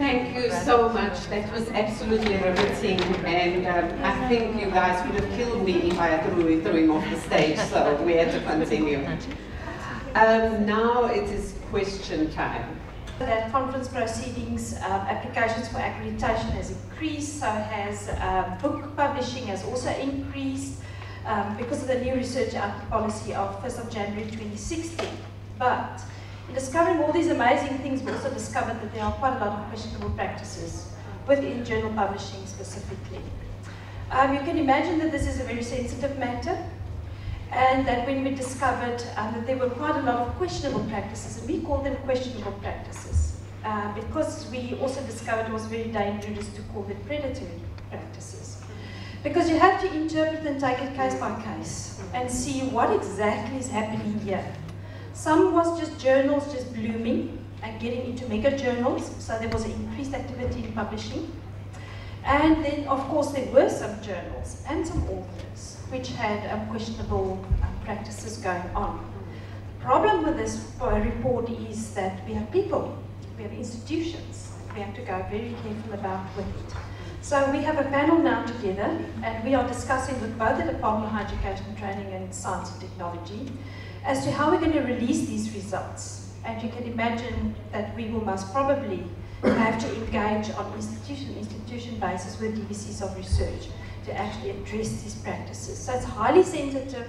Thank you so much. That was absolutely riveting, and um, I think you guys would have killed me if I threw, threw him off the stage, so we had to continue. Um, now it is question time. That conference proceedings, um, applications for accreditation has increased, so has um, book publishing has also increased um, because of the new research output policy of 1st of January 2016. But in discovering all these amazing things, we also discovered that there are quite a lot of questionable practices within journal publishing specifically. Um, you can imagine that this is a very sensitive matter, and that when we discovered um, that there were quite a lot of questionable practices, and we call them questionable practices, uh, because we also discovered it was very dangerous to call them predatory practices. Because you have to interpret and take it case by case and see what exactly is happening here. Some was just journals just blooming and getting into mega journals, so there was an increased activity in publishing. And then, of course, there were some journals and some authors which had um, questionable um, practices going on. The problem with this report is that we have people, we have institutions, we have to go very careful about with it. So we have a panel now together, and we are discussing with both the Department of Higher Education, Training and Science and Technology as to how we're going to release these results. And you can imagine that we will most probably have to engage on institution institution basis with DVCs of research to actually address these practices. So it's highly sensitive,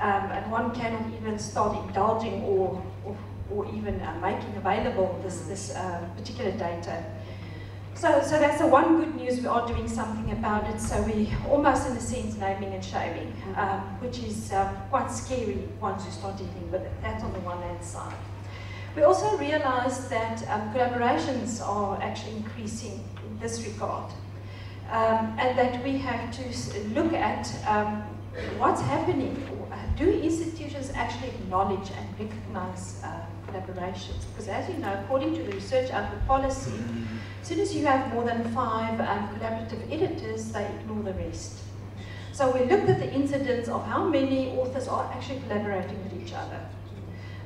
um, and one cannot even start indulging or, or, or even uh, making available this, this uh, particular data. So, so that's the one good news, we are doing something about it, so we almost in a sense naming and shaming, um, which is um, quite scary once you start dealing with it. That's on the one hand side. We also realized that um, collaborations are actually increasing in this regard. Um, and that we have to look at um, what's happening. Do institutions actually acknowledge and recognize uh, collaborations? Because as you know, according to the research output policy, as soon as you have more than five um, collaborative editors, they ignore the rest. So we looked at the incidence of how many authors are actually collaborating with each other.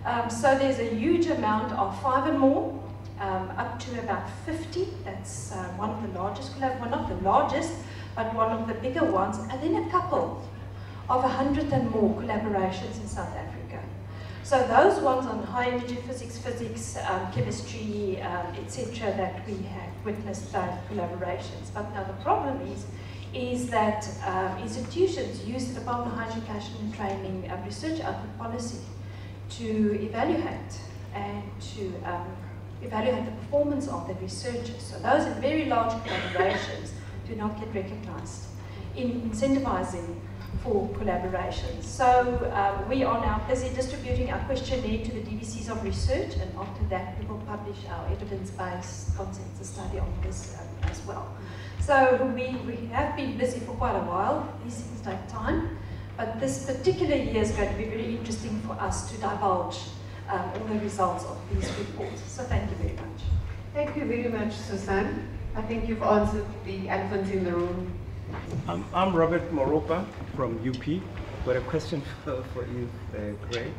Um, so there's a huge amount of five and more, um, up to about 50. That's uh, one of the largest collab, well not the largest, but one of the bigger ones, and then a couple of 100 and more collaborations in South Africa. So those ones on high energy physics, physics, um, chemistry, um, etc., that we have witnessed those collaborations. But now the problem is, is that um, institutions use the Department of Higher Education and Training uh, research output policy to evaluate and to um, evaluate the performance of the researchers. So those in very large collaborations do not get recognized in incentivizing for collaborations. So um, we are now busy distributing our questionnaire to the DVCs of research and after that we will publish our evidence-based consensus study on this um, as well. So we, we have been busy for quite a while. These things take time. But this particular year is going to be very interesting for us to divulge um, all the results of these reports. So thank you very much. Thank you very much, Susan. I think you've answered the elephant in the room. I'm, I'm Robert Moropa from UP. Got a question for, for you, uh, Greg.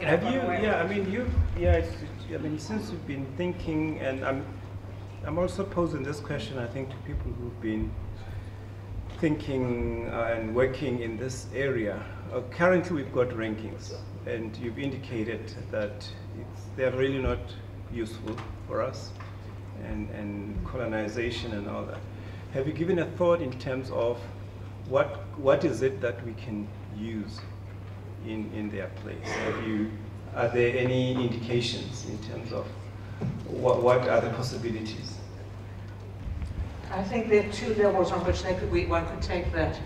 Have you? Yeah, I mean, you. Yeah, I mean, since you've been thinking, and I'm, I'm also posing this question. I think to people who've been thinking uh, and working in this area. Uh, currently, we've got rankings and you've indicated that they're really not useful for us and, and colonization and all that. Have you given a thought in terms of what, what is it that we can use in, in their place? Have you, are there any indications in terms of what, what are the possibilities? I think there are two levels on which could, we, one could take that.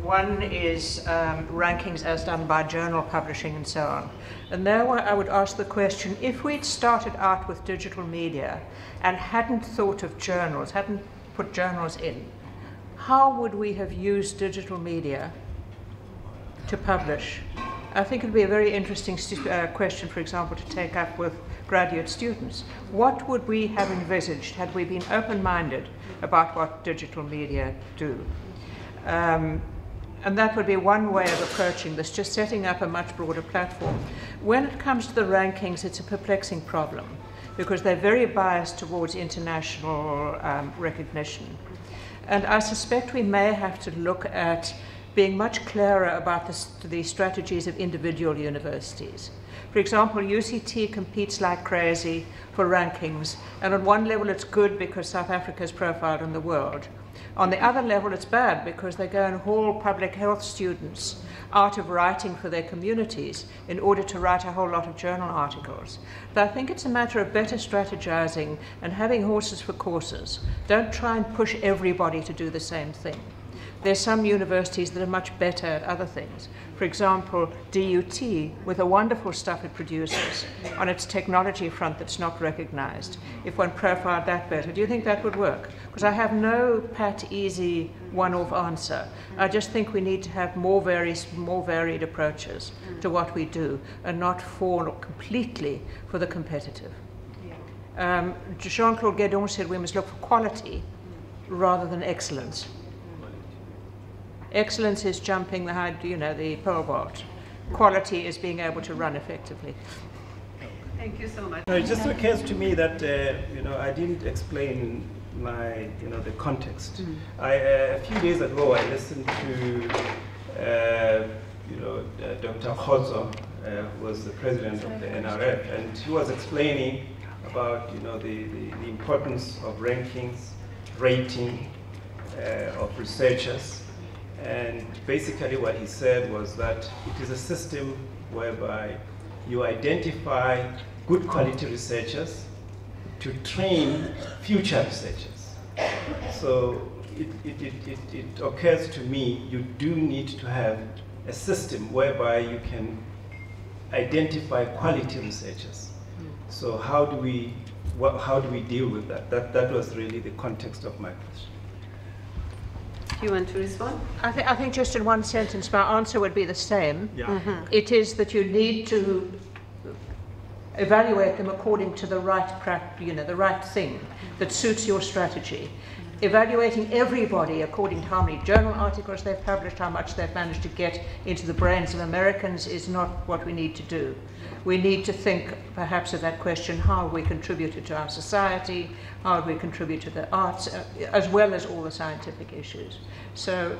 One is um, rankings as done by journal publishing and so on. And there I would ask the question, if we'd started out with digital media and hadn't thought of journals, hadn't put journals in, how would we have used digital media to publish? I think it would be a very interesting uh, question, for example, to take up with graduate students. What would we have envisaged had we been open-minded about what digital media do? Um, and that would be one way of approaching this, just setting up a much broader platform. When it comes to the rankings, it's a perplexing problem because they're very biased towards international um, recognition. And I suspect we may have to look at being much clearer about the, the strategies of individual universities. For example, UCT competes like crazy for rankings, and on one level it's good because South Africa is profiled in the world. On the other level, it's bad because they go and haul public health students out of writing for their communities in order to write a whole lot of journal articles. But I think it's a matter of better strategizing and having horses for courses. Don't try and push everybody to do the same thing. There's some universities that are much better at other things. For example, DUT, with the wonderful stuff it produces on its technology front that's not recognized, if one profiled that better, do you think that would work? Because I have no pat, easy, one-off answer. I just think we need to have more, various, more varied approaches to what we do and not fall completely for the competitive. Um, Jean-Claude Guédon said we must look for quality rather than excellence. Excellence is jumping the high, you know, the pole vault. Quality is being able to run effectively. Thank you so much. No, it just occurs to me that uh, you know I didn't explain my you know the context. Mm. I, uh, a few days ago I listened to uh, you know uh, Dr. Khozo, uh, who was the president of the NRF, and he was explaining about you know the, the, the importance of rankings, rating uh, of researchers, and basically what he said was that it is a system whereby you identify good quality researchers to train future researchers. So it, it, it, it, it occurs to me you do need to have a system whereby you can identify quality researchers. So how do we, what, how do we deal with that? that? That was really the context of my question. Do you want to respond? I, th- I think just in one sentence, my answer would be the same. Yeah. Mm-hmm. It is that you need to evaluate them according to the right, prac- you know, the right thing that suits your strategy. Evaluating everybody according to how many journal articles they've published, how much they've managed to get into the brains of Americans is not what we need to do. We need to think perhaps of that question, how have we contributed to our society, how have we contributed to the arts, uh, as well as all the scientific issues. So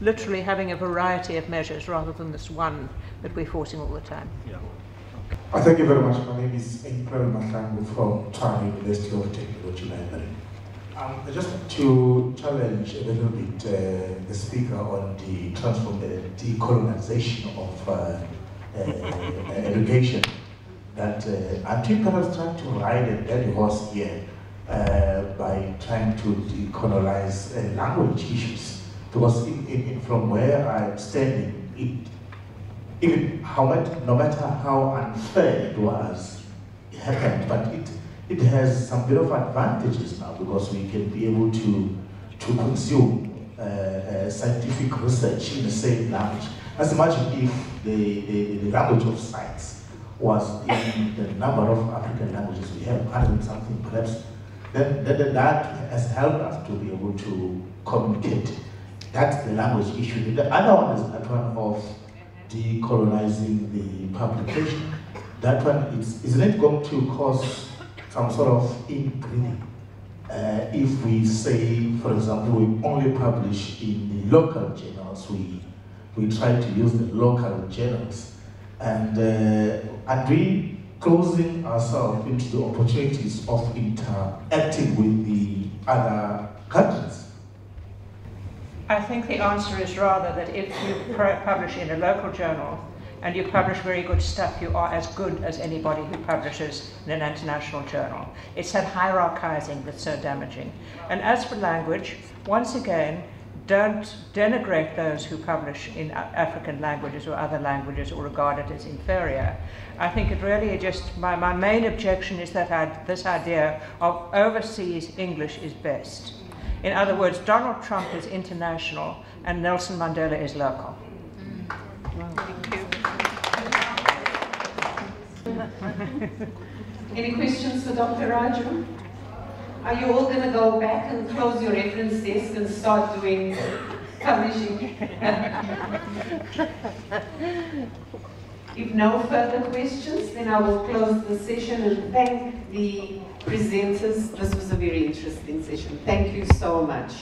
literally having a variety of measures rather than this one that we're forcing all the time. Yeah. Uh, thank you very much. My name is April Mahlangu from Tshwane University of Technology Library. Um, just to challenge a little bit uh, the speaker on the transform the decolonization of uh, uh, education. That uh, I think perhaps trying to ride a dead horse here uh, by trying to decolonize uh, language issues. Because in, in from where I'm standing, it even how much, no matter how unfair it was, it happened, but it, it has some bit of advantages now because we can be able to, to consume uh, uh, scientific research in the same language. As imagine if the, the, the language of science was in the number of African languages we have, 100 something perhaps, then, then that has helped us to be able to communicate. That's the language issue. The other one is that one of decolonizing the publication. That one is, isn't it going to cause some sort of inbreeding? Uh, if we say, for example, we only publish in the local journals, we, we try to use the local journals, and, uh, and we closing ourselves into the opportunities of interacting with the other countries. I think the answer is rather that if you publish in a local journal and you publish very good stuff, you are as good as anybody who publishes in an international journal. It's that hierarchizing that's so damaging. And as for language, once again, don't denigrate those who publish in African languages or other languages or regard it as inferior. I think it really just, my, my main objection is that I, this idea of overseas English is best. In other words, Donald Trump is international and Nelson Mandela is local. Mm. Any questions for Dr. Raju? Are you all going to go back and close your reference desk and start doing publishing? If no further questions, then I will close the session and thank the presenters. This was a very interesting session. Thank you so much.